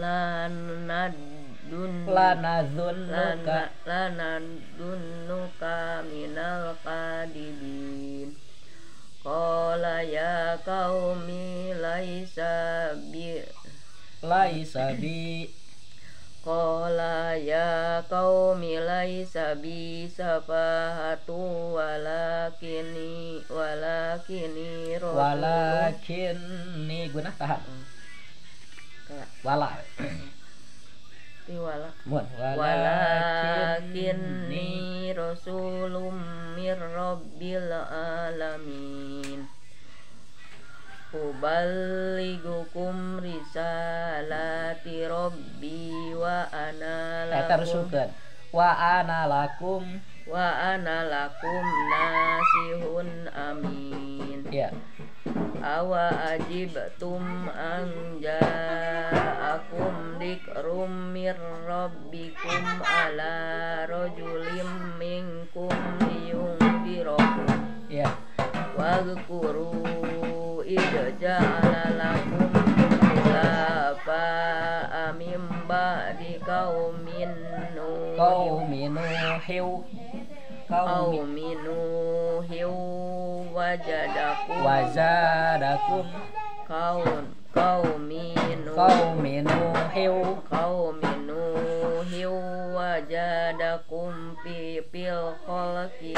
lanadun lanazunnuka lanadunnuka minal kadibin Qala ya qaumi laisa bi. Laisa bi. Qala ya qaumi laisa bi safahatu walakini walakini walakin ni guna tahan wala. Ti wala. Walakinni rasulum mir rabbil alamin. Uballigukum risalati rabbi wa ana eta lakum rusukeun. Wa ana lakum. Wa ana lakum nasihun amin. Ya awa ajibtum an ja'akum dikrum mir rabbikum ala rajulim minkum liyunzirakum ya Wadhkuru idza ja'ala lakum khilafa amim ba'di qaumin nuh qaumi nuhiu qaumi qaumin nuh wajadakum. Wazadakum kaun qaumin nuh. Qaumi nuhiu. Qaumin nuh wajadakum fi fil khalqi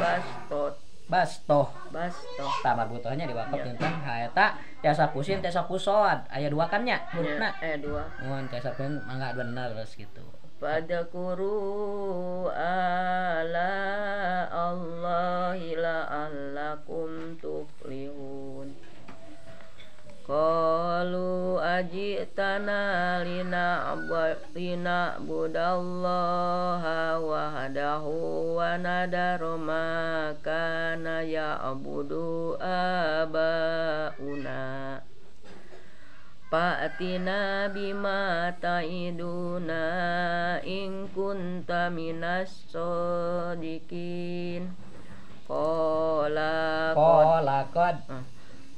bastot. Bastoh. Bastot tamar butuhnya diwakaf Ya. tentang haeta tiasa kusin tiasa kusoad aya dua kan hurufna eh dua. Mun tiasa kun mangga bener gitu Fadkuru ala Allahi la'allakum tuflihun. Qalu ajitana lina'budallaha wahdahu wa nadaru ma kana ya'budu abauna Fa'atina bima ta'iduna in kunta minas sodikin. Qala qad qala qad.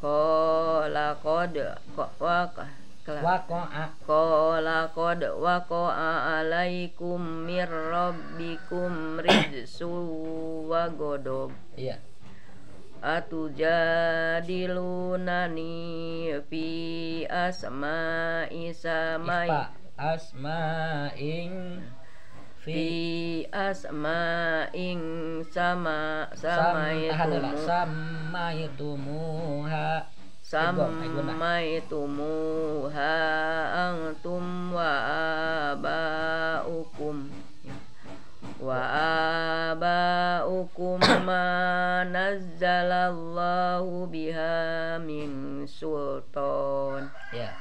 Qala qad qa- wa qa- kela- waqa'a Qala qad waqa'a alaikum mir rabbikum rijsu wa godob. Iya Atujadilunani fi asma'i samai Ikhfa asma'in fi fi asma'in sama sam adalah samaitumu samaitumuha samaitumuha antum wa abaukum. Wa ma nazzalallahu biha min sultan ya.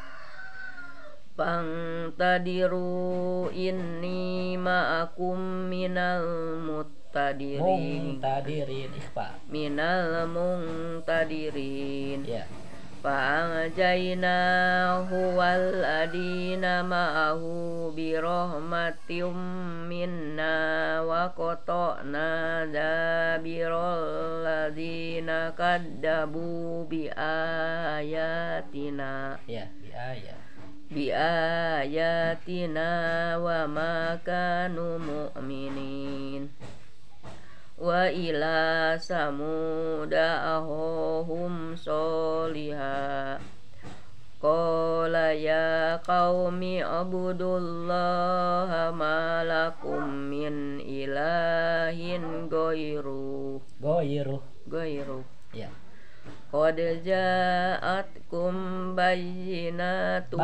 Fantadiru inni ma'akum minal muttadirin. Muntadirin ikhfa minal muntadirin. Ya. Fa'ajainahu ma'ahu birahmatim minna wa qata'na dabiral ladina kaddabu bi ayatina ya biaya. bi ayatina wa ma wa ila samuda ahum soliha. Qala ya qaumi abudullaha ma lakum min ilahin ghairu. Goyiruh ghairu. Ya. Qad ja'atkum bayyinatum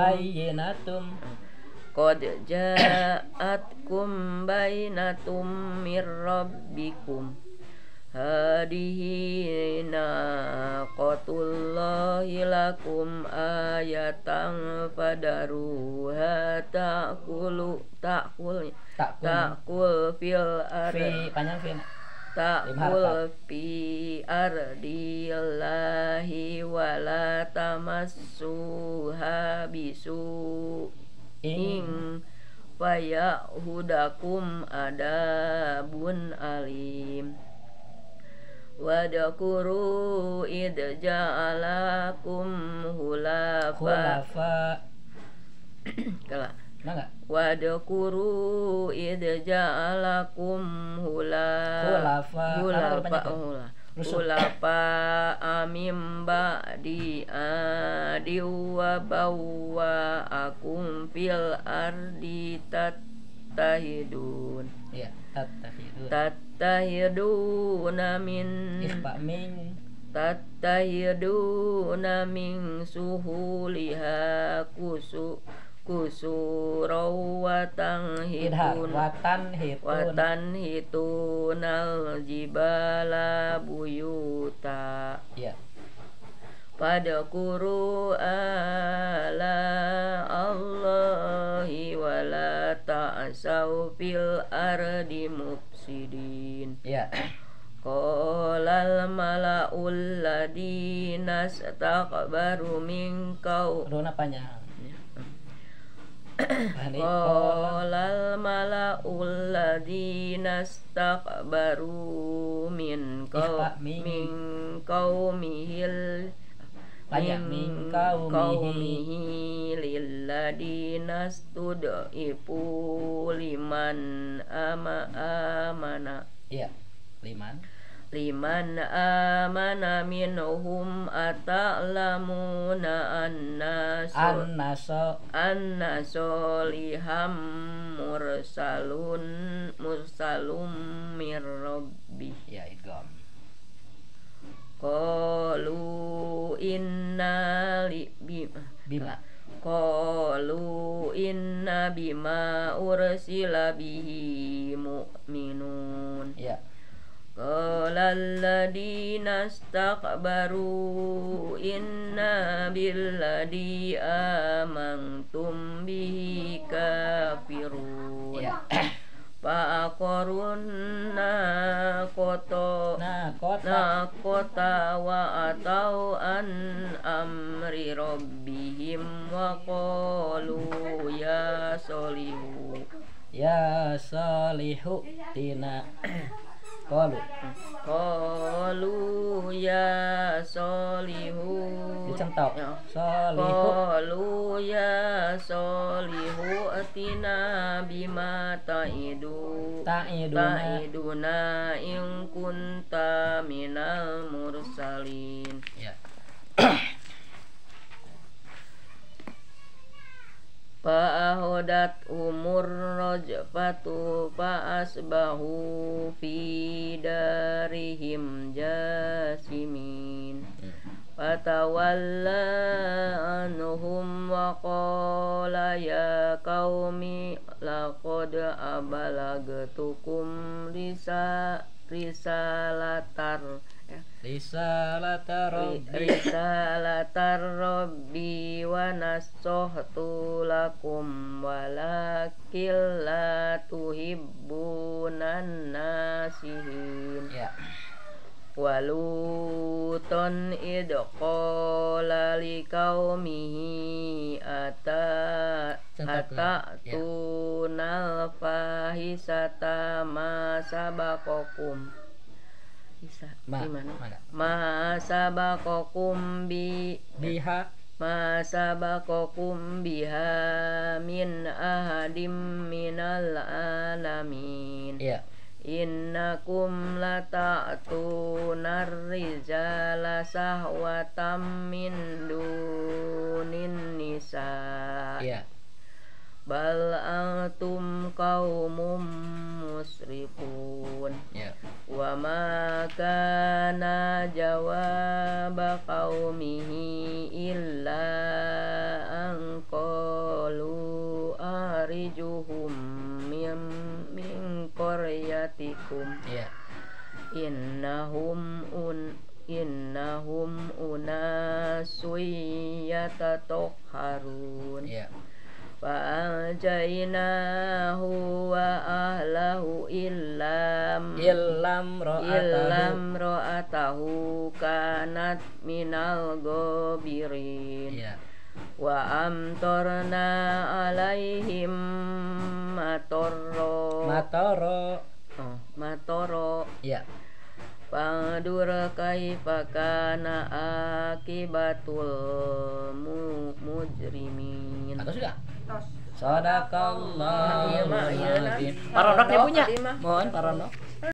Qad ja'atkum bainatum mir rabbikum. Hadihi naqatullahi lakum ayatan fadaruha ta'kulu ta'kul takul. fil fi ardi panjang takul fi ardillahi wala tamassuha bisu ing. Ing fayahudakum adabun alim. Wadakuru id ja'alakum hulafa. Khulafa Kala nah Wadakuru id ja'alakum hulafa. Kenapa Hulafa Hulafa amim ba'di adi wa bawa akum fil ardi tattahidun. Iya tattakhidun tattahiduna min ikhfa min. Tattahiduna min suhuliha kusu kusurau wa idhar tanhitun watan hitun. Watan hitunal jibala buyuta. Iya. Pada kuru ala Allahi wala ta'asaw fil ardi mufsidin. Iya. Qolal mala'ul ladina stakbaru min kau runa panjang Ini Qolal mala'ul ladina stakbaru min min. qaumihil. Min qaumihi lilladina stud'ifu liman ama amana iya liman liman amana minhum ata'lamuna anna so- annaso anna soliham mursalun mursalum mir rabbi. Ya idgham. Qalu inna li bima. Qalu inna bima ursila bihi mu'minun. Ya. qala alladina istakbaru inna billadhi amantum bihi kafirun. Ya. Fa'aqarunna koto nah kota na kota wa atau an amri rabbihim wa qalu ya solihu ya salihu tina qalu. Qalu ya solihu dicentok Ya. salihu. Qalu ya solihu atina bima ta'idu ta'iduna. Ta'iduna in kunta minal mursalin. Ya Fa'ahodat umur rajfatu fa'asbahu fi darihim jasimin. Fatawalla anhum wa qala ya qaumi laqad abalagtukum risa risalatar risalata rabbi. Risalatar rabbi wa nasohtu lakum walakil la tuhibbunan nasihin. Ya. Waluton id qala liqaumihi ata ata ya. tunal fahisata ma sabakokum bisa. Ma di mana mana ma sabakokum bi biha. Ma sabakokum biha min ahadim minal alamin. Ya Innakum lata'tunar rijala sahwatam min dunin nisa. Ya Bal antum qaumum musrifun ya. Wa ma kana jawaba qaumihi illa an qalu arijuhum min, min qaryatikum. Ya. Innahum un innahum unasun ya Fa'ajainahu wa ahlahu illam Illam ro'atahu illam ro'atahu kanat minal gobirin Iya. wa amtorna alaihim matoro Matoro. oh, matoro Iya. Pandur kaifa kana akibatul mu mujrimin Atau sudah? Nah. Paronok dia punya. Mohon paronok.